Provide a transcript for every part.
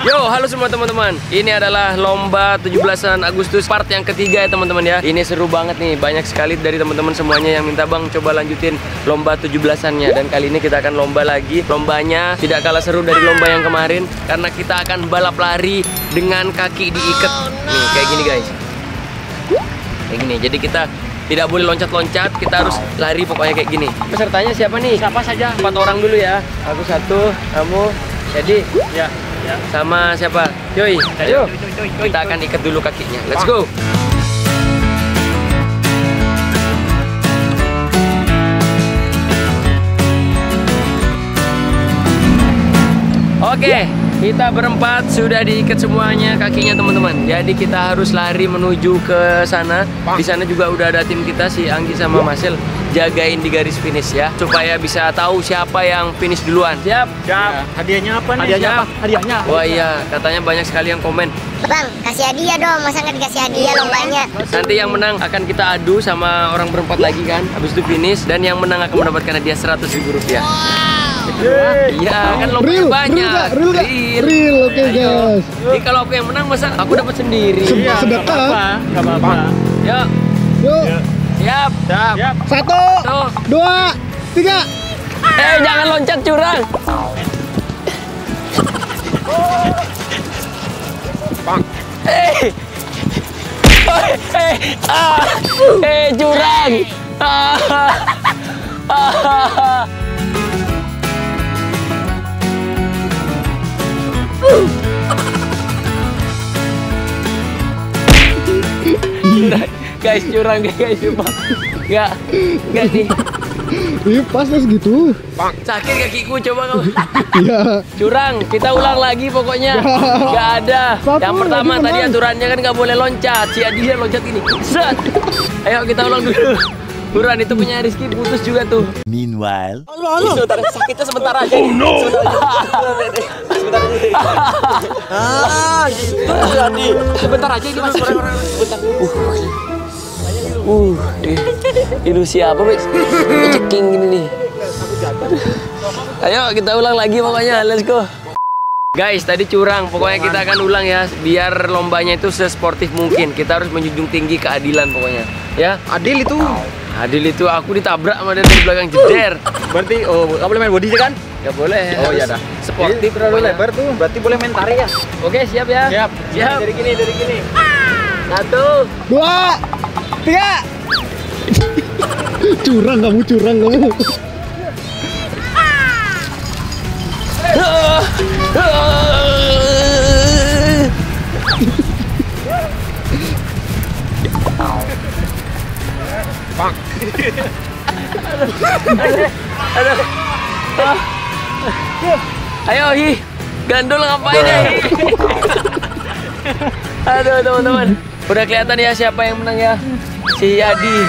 Yo, halo semua teman-teman. Ini adalah lomba 17-an Agustus part yang ketiga ya teman-teman ya. Ini seru banget nih. Banyak sekali dari teman-teman semuanya yang minta Bang coba lanjutin lomba 17-annya dan kali ini kita akan lomba lagi. Lombanya tidak kalah seru dari lomba yang kemarin karena kita akan balap lari dengan kaki diikat. Nih, kayak gini guys. Kayak gini. Jadi kita tidak boleh loncat-loncat, kita harus lari pokoknya kayak gini. Pesertanya siapa nih? Siapa saja? Empat orang dulu ya. Aku satu, kamu, jadi Ya, ya. Sama siapa? Yoi, ayo. Kita akan ikat dulu kakinya. Let's go. Oke, kita berempat sudah diikat semuanya kakinya teman-teman. Jadi kita harus lari menuju ke sana. Di sana juga udah ada tim kita si Anggi sama Masel jagain di garis finish ya supaya bisa tahu siapa yang finish duluan. Siap? Siap. Hadiahnya apa nih? Hadiahnya Siap. apa? Hadiahnya. Wah iya, katanya banyak sekali yang komen. Bang, kasih hadiah dong. Masa nggak dikasih hadiah lombanya? Nanti yang menang akan kita adu sama orang berempat lagi kan. Habis itu finish dan yang menang akan mendapatkan hadiah 100 ribu rupiah. Iya, kan Real, banyak. real? Real nggak? Real, oke, Ayo. guys. Jadi kalau aku yang menang masa aku dapat sendiri. Se- Iya, sedekah. nggak apa-apa. Yuk, Yuk, siap. Siap. Siap. satu, Tuh. dua, tiga. Eh, jangan loncat curang. Eh. Oh, eh, ah, eh, curang. Ah, ah. Guys, curang deh guys, sumpah. Enggak, enggak nih. Ih, pas pas gitu. Sakit kakiku coba kamu. Iya. Curang, kita ulang lagi pokoknya. Gak ada. Satu Yang pertama tadi aturannya kan gak boleh loncat. Si Adi dia loncat gini. Set. Ayo kita ulang dulu. Buruan itu punya Rizky putus juga tuh. Meanwhile, Sebentar, sakitnya sebentar aja. Oh no. Sebentar aja. Ah, gitu. Sebentar aja ini mas. Sebentar. Uh. Uh, eh. ilusi apa, Bes? Ceking gini nih. Ayo kita ulang lagi pokoknya, let's go. Guys, tadi curang. Pokoknya kita akan ulang ya, biar lombanya itu sesportif mungkin. Kita harus menjunjung tinggi keadilan pokoknya. Ya, Adil itu. Adil itu aku ditabrak sama dia dari belakang jeder. Berarti oh nggak boleh main body aja kan? Gak boleh. Oh, iya dah. Sportif terlalu pokoknya. lebar tuh. Berarti boleh main tarik ya? Oke, siap ya? Siap. Siap. Dari gini, dari gini. Satu. Dua, tiga. curang kamu, curang kamu. Ayo, Hi. Gandul ngapain ya? Aduh, teman-teman. Udah kelihatan ya siapa yang menang ya? Si Yadi.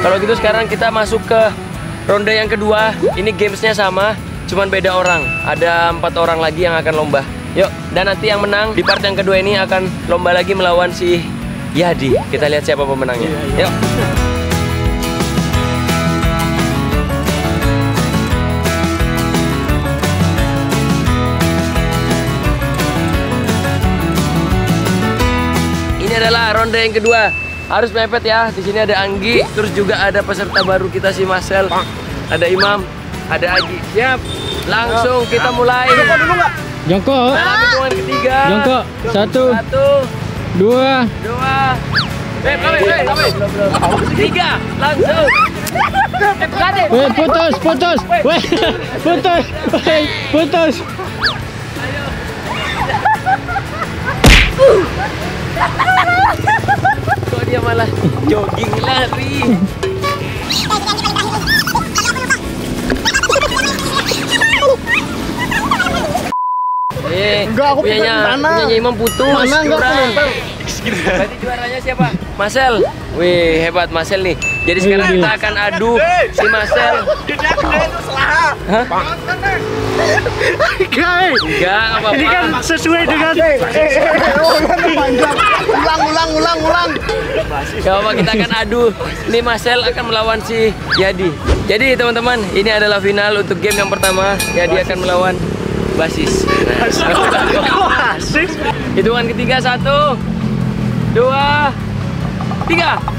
Kalau gitu sekarang kita masuk ke ronde yang kedua. Ini gamesnya sama, cuman beda orang. Ada empat orang lagi yang akan lomba. Yuk, dan nanti yang menang di part yang kedua ini akan lomba lagi melawan si Yadi. Kita lihat siapa pemenangnya. Yuk. Ini adalah ronde yang kedua. Harus mepet ya. Di sini ada Anggi, terus juga ada peserta baru kita si Marcel. Ada Imam, ada Aji. Siap. Langsung kita mulai. dulu nggak? Jongkok, hitungan ketiga. jongkok. Satu, Satu, dua. dua. Eh, eh, eh. Tiga, langsung. Eh. Weh, putus, putus. Weh, putus. Weh, putus. Jogging lari? Eh, Enggak, aku punyanya, di sana. punyanya Imam putus. Mana enggak. Berarti juaranya siapa? Marcel. Wih, hebat Marcel nih. Jadi sekarang kita akan adu si Marcel. Hah? Enggak, enggak apa-apa. ini kan sesuai dengan ulang, ulang, ulang, ulang. Gak apa kita akan adu. Ini Marcel akan melawan si Yadi. Jadi teman-teman, ini adalah final untuk game yang pertama. Yadi akan melawan basis. Nah, Hitungan ketiga satu, dua, tiga.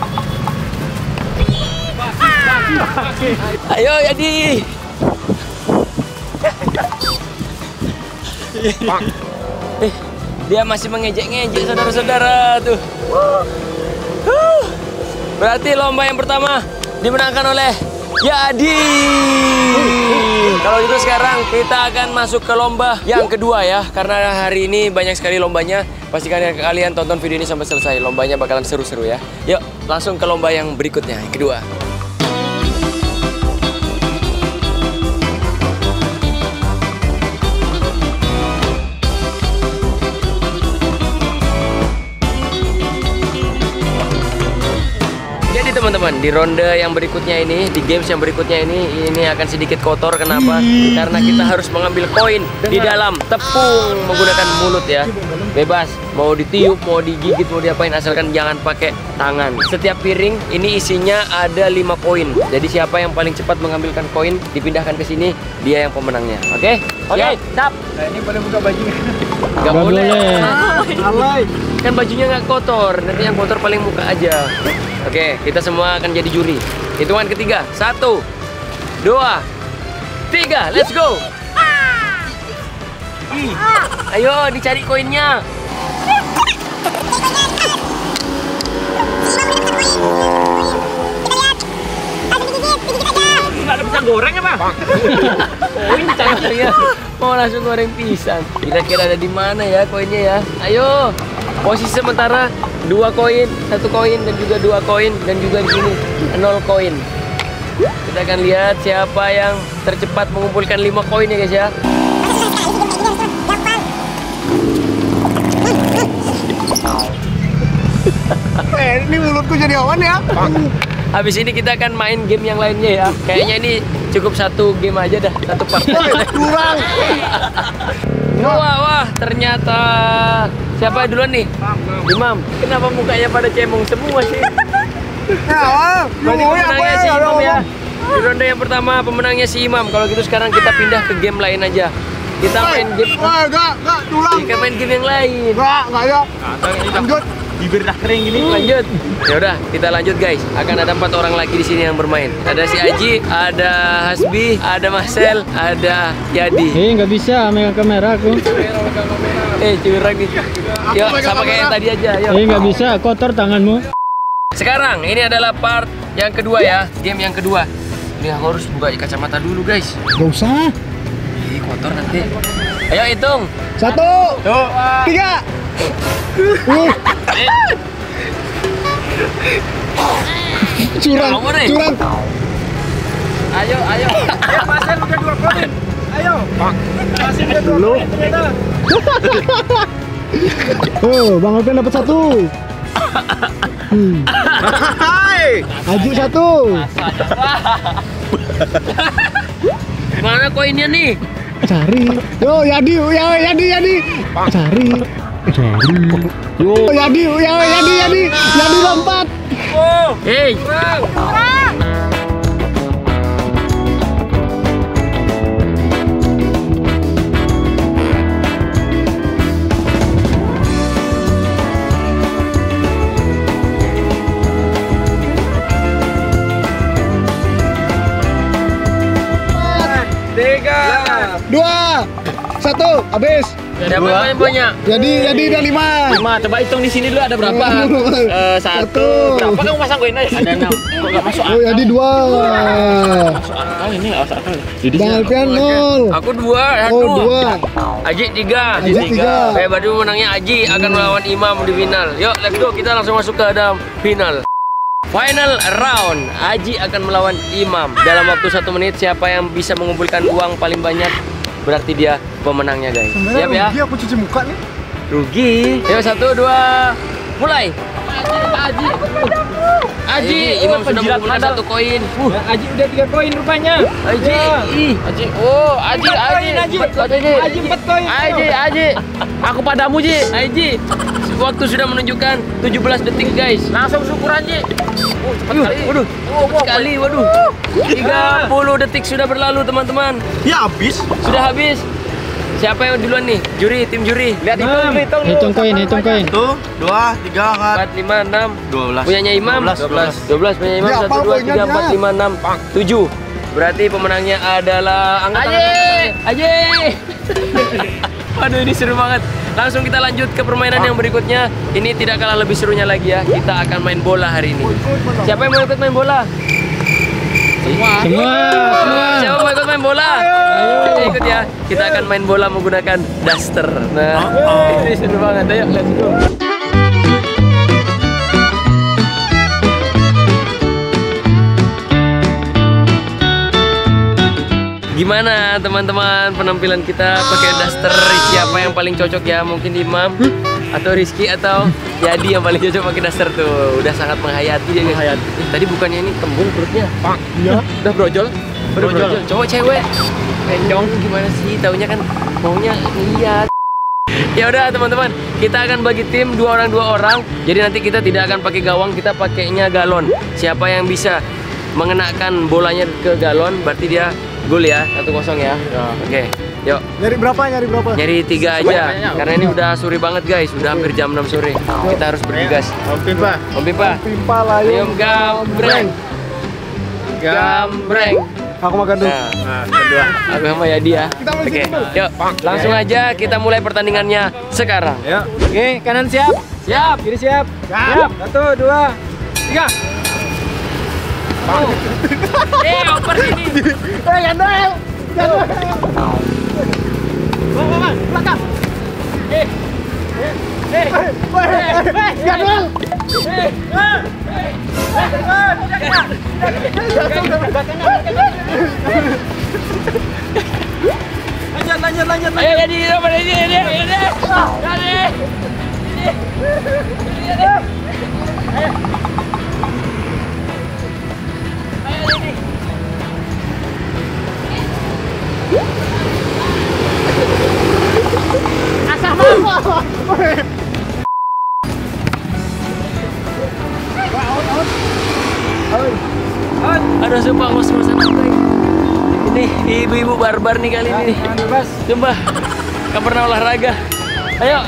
Ayo Yadi. Eh, dia masih mengejek-ngejek saudara-saudara tuh. Berarti lomba yang pertama dimenangkan oleh Yadi. Kalau gitu sekarang kita akan masuk ke lomba yang kedua ya. Karena hari ini banyak sekali lombanya. Pastikan kalian tonton video ini sampai selesai. Lombanya bakalan seru-seru ya. Yuk, langsung ke lomba yang berikutnya, kedua. Teman-teman di ronde yang berikutnya ini, di games yang berikutnya ini, ini akan sedikit kotor. Kenapa? Karena kita harus mengambil koin di dalam tepung menggunakan mulut ya. Bebas, mau ditiup, mau digigit, mau diapain, asalkan jangan pakai tangan. Setiap piring ini isinya ada 5 koin. Jadi siapa yang paling cepat mengambilkan koin dipindahkan ke sini, dia yang pemenangnya. Oke? Oke, tap. Nah, ini boleh buka bajunya. Gak Nggak boleh. boleh. Alay. Kan bajunya nggak kotor, nanti yang kotor paling muka aja. Oke, kita semua akan jadi juri. Hitungan ketiga, satu, dua, tiga, let's go. Ih, Ayo dicari koinnya. Enggak ada pisang goreng apa? Koin cari ya. Mau langsung goreng pisang. Kira-kira ada di mana ya koinnya ya? Ayo. Posisi sementara dua koin, satu koin dan juga dua koin dan juga di sini nol koin. Kita akan lihat siapa yang tercepat mengumpulkan lima koin ya guys ya. Ini mulutku jadi awan ya. Habis ini kita akan main game yang lainnya ya. Kayaknya ini cukup satu game aja dah, satu part. Kurang. Wah, wah, ternyata siapa duluan nih? Imam. Kenapa mukanya pada cemong semua sih? Ya, Lu, pemenangnya si ya? Imam ya. Di ronde yang pertama pemenangnya si Imam. Kalau gitu sekarang kita pindah ke game lain aja. Kita main game. Wah, enggak, enggak, tulang. Kita main game yang lain. Enggak, enggak ya. Lanjut. Bibir dah kering gini. Lanjut. Ya udah, kita lanjut guys. Akan ada empat orang lagi di sini yang bermain. Ada si Aji, ada Hasbi, ada Marcel, ada Yadi. Eh, nggak bisa megang kamera aku. Eh, curang nih. Yuk, sama kayak yang tadi aja. Yuk. Eh, nggak bisa, kotor tanganmu. Sekarang ini adalah part yang kedua ya, game yang kedua. Ini aku harus buka kacamata dulu guys. Enggak usah. Ih, kotor nanti. Ayo hitung. Satu, tiga. Uh. Curang, curang. Ayo, ayo. Ya, Masel udah dua koin. Ayo. Masih udah dua Lu. koin ternyata. Oh, Bang Alvin dapat satu. Hmm. Hai. Aji satu. Mana koinnya nih? Cari. Yo, Yadi, ya Yadi, Yadi. Cari. Yo, Yadi, ya Yadi, Yadi. Yadi lompat. Hei, Tiga. Dua. Satu. Habis. Siapa yang paling banyak? Jadi, jadi udah lima. Lima, coba hitung di sini dulu ada berapa? Eh, Satu. satu. Berapa kamu pasang koin aja? Ada enam. Kok nggak masuk Oh, Yadi dua. masuk akal ini nggak masuk akal. Jadi Bang nol. Aku dua, satu. Oh, dua. Aji tiga. Aji tiga. Eh, baru menangnya Aji akan melawan Imam di final. Yuk, let's go. Kita langsung masuk ke dalam final. Final round, Aji akan melawan Imam. Dalam waktu satu menit, siapa yang bisa mengumpulkan uang paling banyak, berarti dia pemenangnya guys. Siap ya? Rugi aku cuci muka nih. Rugi. Yuk satu dua, mulai. Aji, Aji, Imam sudah mengumpulkan satu koin. Uh, Aji udah tiga koin rupanya. Aji, ih, Aji, oh, Aji, Aji, Aji. Aji, Aji empat koin. Aji, Aji, aku padamu Ji, Aji. Waktu sudah menunjukkan 17 detik guys. Langsung syukuran Ji. Oh, cepat sekali. Waduh, cepat sekali, waduh. 30 detik sudah berlalu teman-teman. Ya habis. Sudah habis. Siapa yang duluan nih? Juri, tim juri. Lihat hitung dulu, hitung dulu. Hitung koin, hitung koin. Satu, dua, tiga, empat, 4, 5, 6 dua belas. Punyanya Imam 12, 12 punya Imam Ya, 1, apa 2, 3, poinnya 4, 5, 6 7 Berarti pemenangnya adalah Angkat Aje Aje Waduh ini seru banget. Langsung kita lanjut ke permainan yang berikutnya. Ini tidak kalah lebih serunya lagi ya. Kita akan main bola hari ini. Siapa yang mau ikut main bola? Semua. Semua. Siapa mau ikut main bola? Ayo. Ikut ya. Kita akan main bola menggunakan duster Nah ini seru banget. Ayo let's go Gimana teman-teman penampilan kita? Pakai daster siapa yang paling cocok ya? Mungkin Imam atau Rizky atau Yadi yang paling cocok pakai daster tuh. Udah sangat menghayati dia. Menghayati. Tadi bukannya ini kembung perutnya? Iya. udah brojol? Udah brojol. cowok cewek? Pendong gimana sih? Taunya kan maunya lihat. Ya udah teman-teman kita akan bagi tim dua orang dua orang. Jadi nanti kita tidak akan pakai gawang kita pakainya galon. Siapa yang bisa mengenakan bolanya ke galon berarti dia gol ya satu kosong ya oke yuk Nyari berapa? Nyari berapa? nyari tiga aja karena ini udah sore banget guys udah hampir jam 6 sore kita harus bergegas Mampin pak. Om Pipa Pimpa Ayam gambreng gambreng Aku makan dulu. nah Nah, kedua. aku sama Yadi ya oke yuk langsung aja kita mulai pertandingannya sekarang Ya. Oke, kanan siap. siap Kiri siap. Siap. Satu, dua, tiga. Eh oper sini Eh, Gandel. Gandel. Belakang. Eh, eh, Gandel. Lanjut, lanjut, lanjut. ayo Yadi oper ini Yadi Yadi Yadi Aduh barbar nih kali ini nih. Bebas. Sumpah, gak pernah olahraga. Ayo.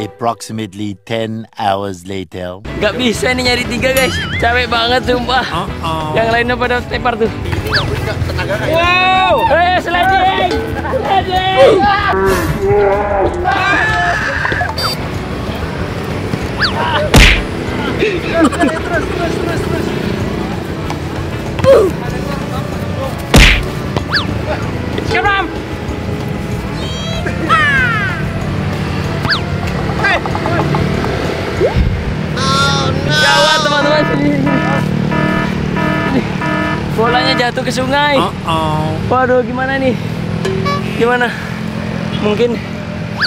Approximately 10 hours later. Gak bisa nih nyari tiga guys. Capek banget sumpah. Yang lainnya pada tepar tuh. Wow. Eh, sliding. Sliding. Siap, Gawat jatuh ke sungai. Waduh, gimana nih? Gimana? Mungkin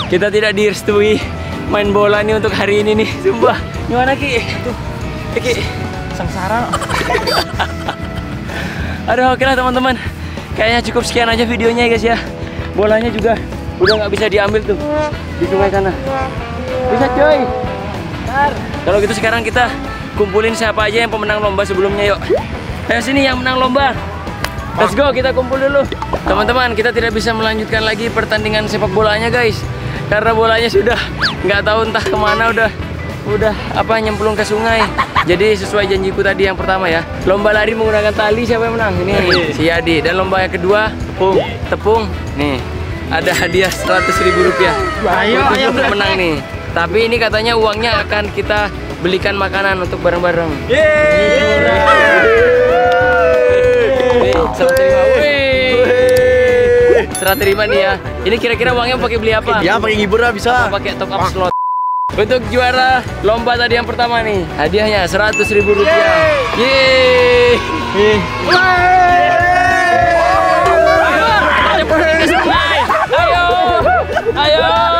kita tidak direstui main bola nih untuk hari ini nih. Sumpah. Gimana Ki? Tuh. Ki. Sengsara. Aduh, oke lah teman-teman. Kayaknya cukup sekian aja videonya ya guys ya. Bolanya juga udah nggak bisa diambil tuh di sungai sana. Bisa coy. Kalau gitu sekarang kita kumpulin siapa aja yang pemenang lomba sebelumnya yuk. Ayo sini yang menang lomba. Let's go, kita kumpul dulu. Teman-teman, kita tidak bisa melanjutkan lagi pertandingan sepak bolanya guys. Karena bolanya sudah nggak tahu entah ke mana udah udah apa nyemplung ke sungai. Jadi sesuai janjiku tadi yang pertama ya, lomba lari menggunakan tali siapa yang menang? Ini si Yadi. Dan lomba yang kedua tepung, tepung. Nih ada hadiah 100 ribu rupiah. Ayo, ayo, menang nih. Tapi ini katanya uangnya akan kita belikan makanan untuk bareng-bareng. Nih, Serah terima. Wih. Serah terima nih ya. Ini kira-kira uangnya pakai beli apa? Ya pakai ngibur bisa. Pakai top up ah. slot. Untuk juara lomba tadi yang pertama nih, hadiahnya seratus ribu rupiah. Yeay! Ayo! Ayo!